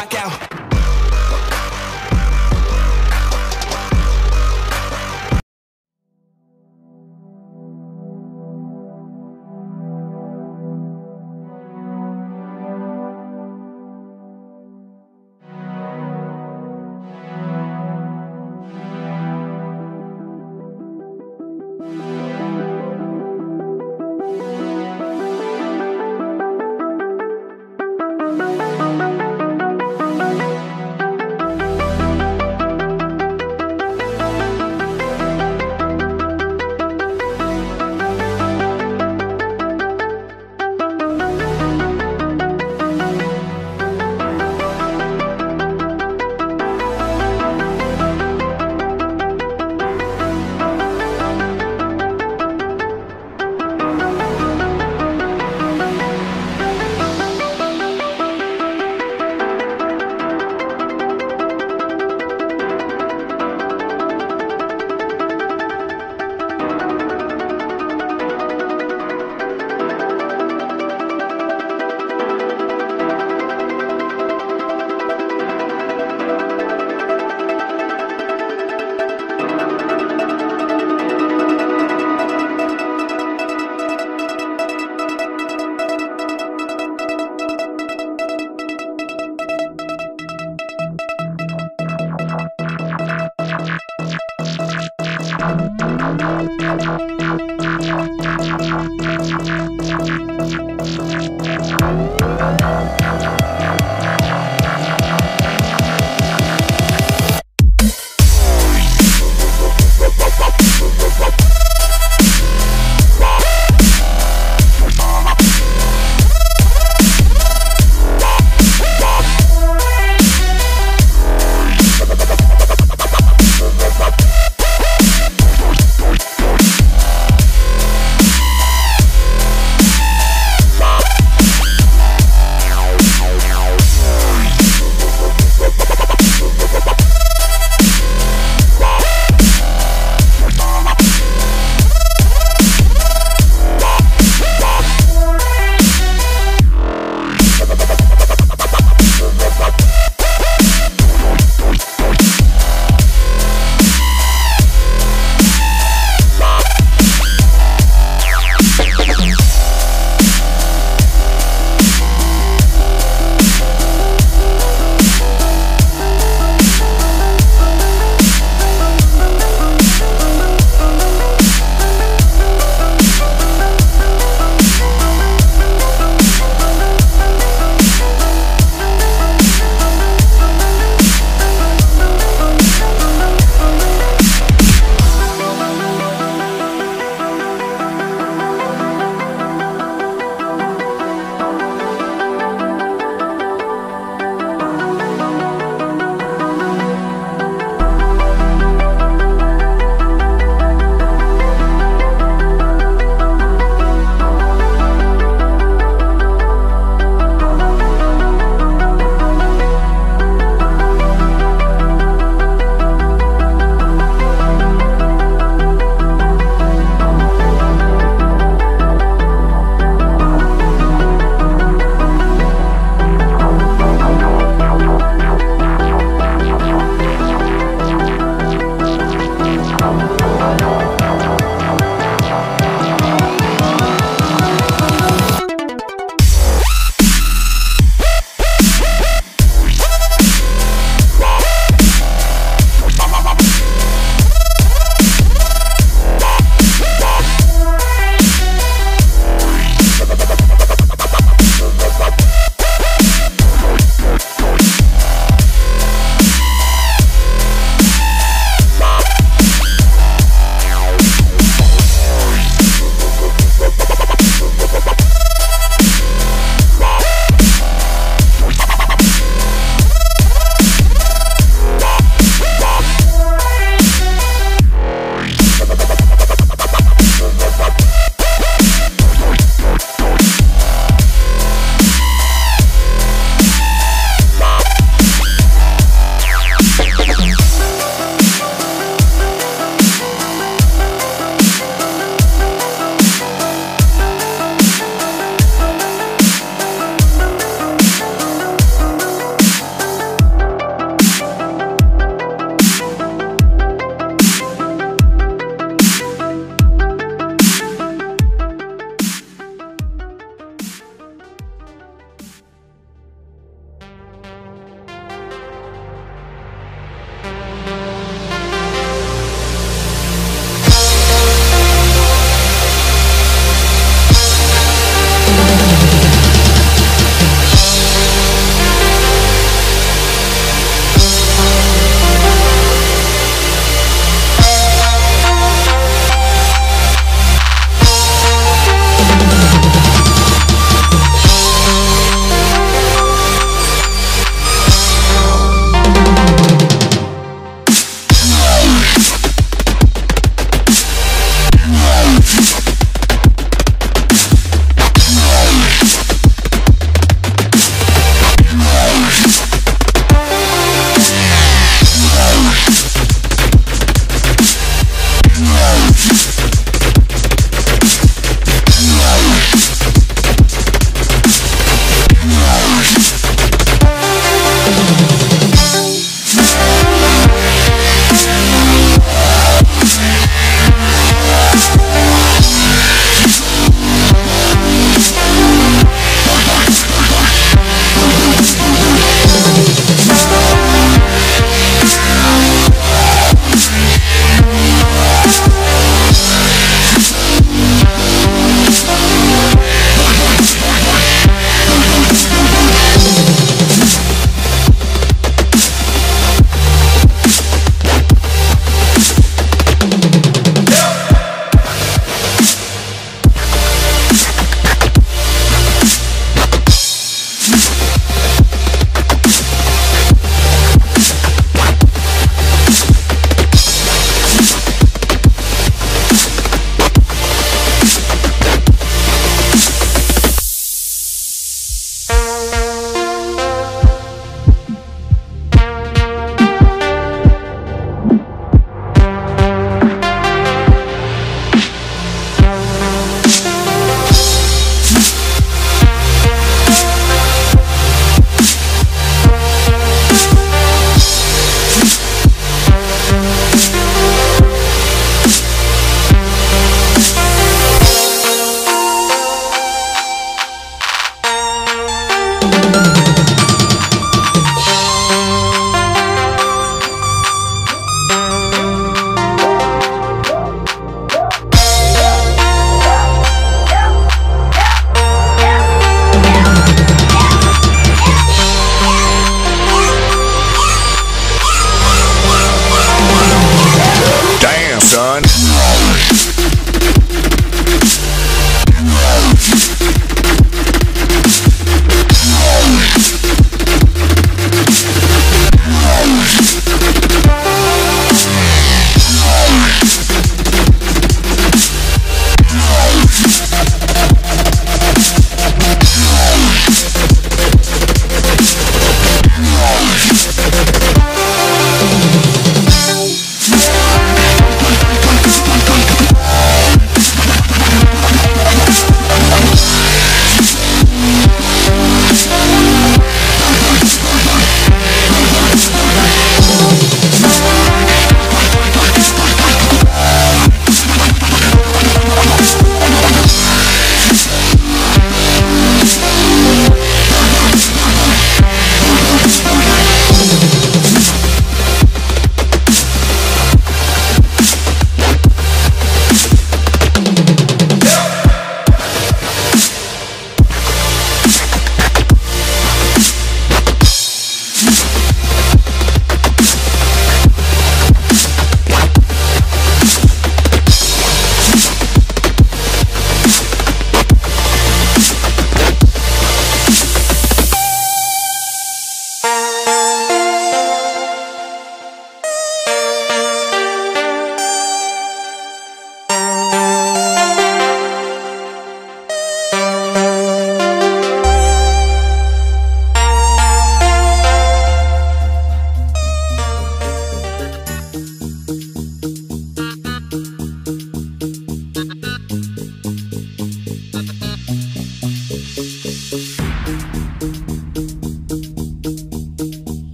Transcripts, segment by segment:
blackout.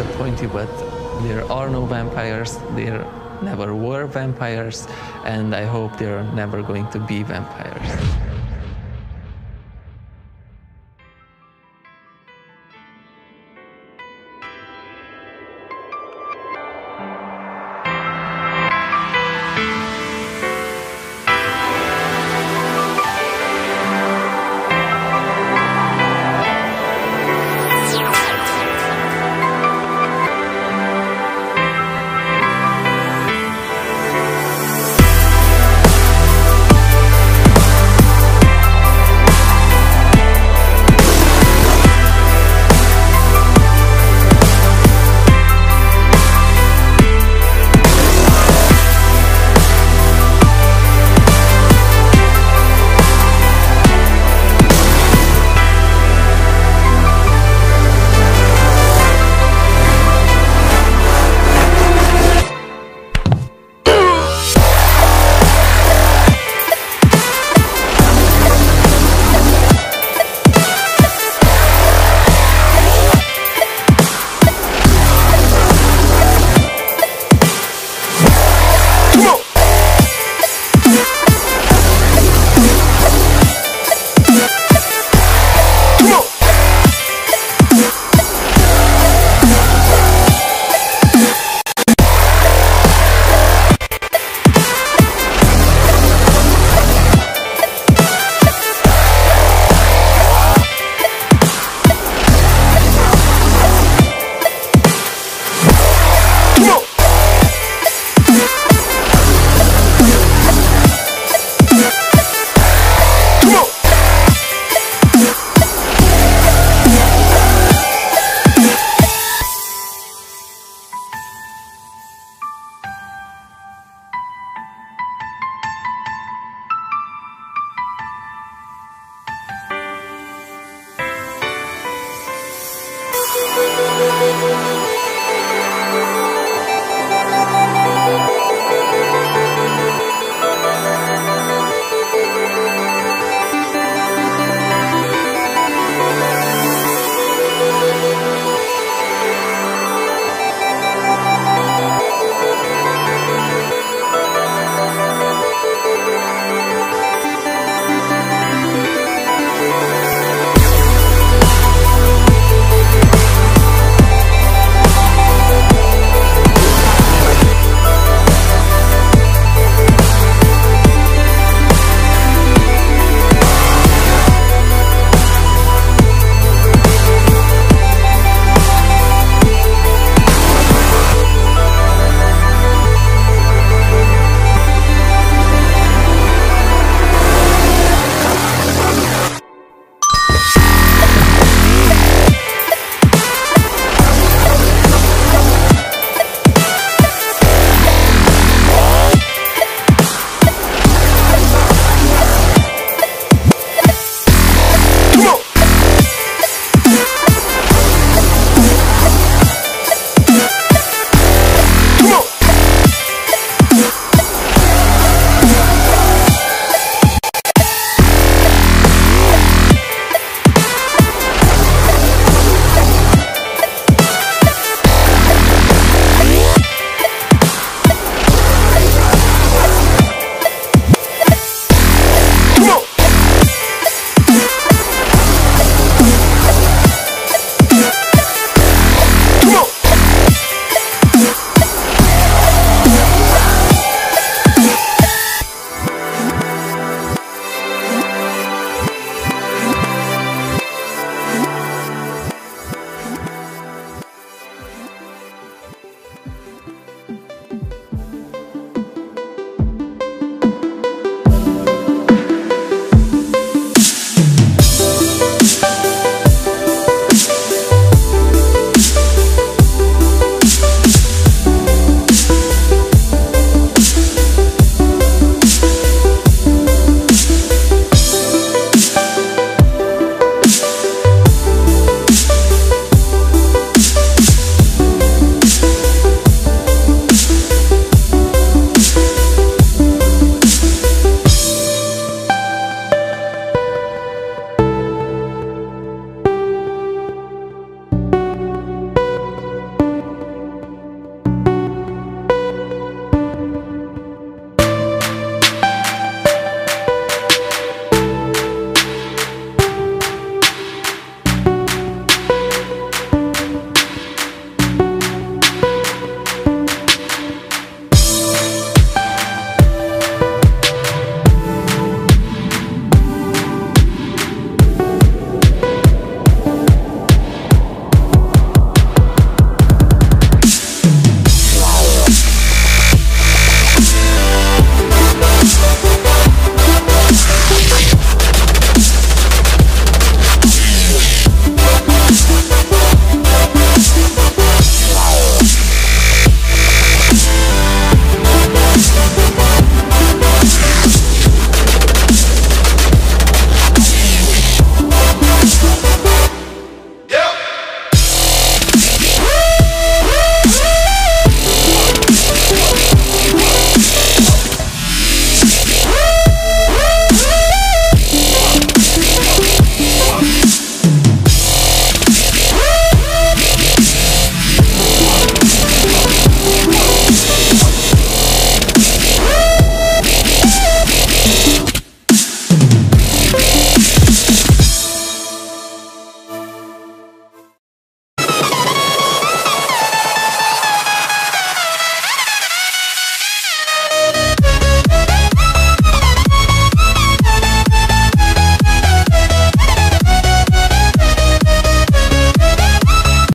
Reality, but there are no vampires. There never were vampires, and I hope there are never going to be vampires.